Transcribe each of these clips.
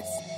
ass.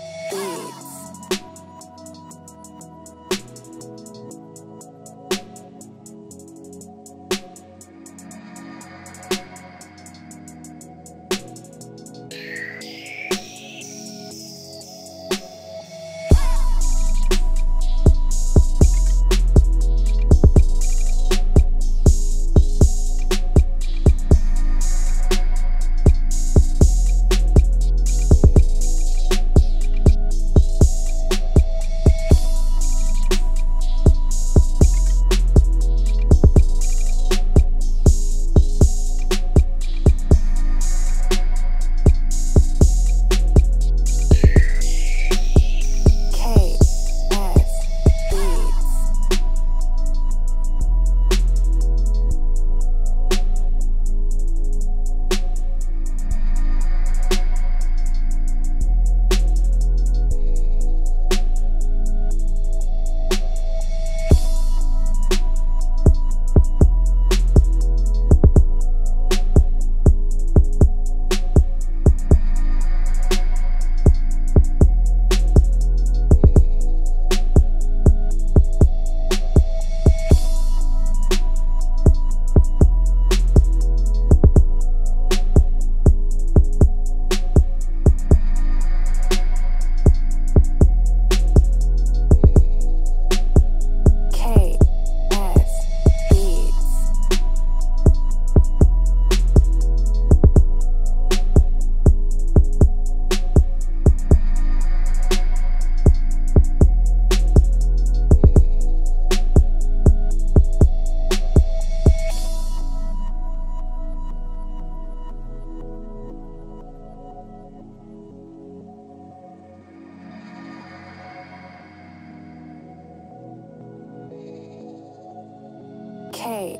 K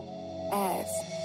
as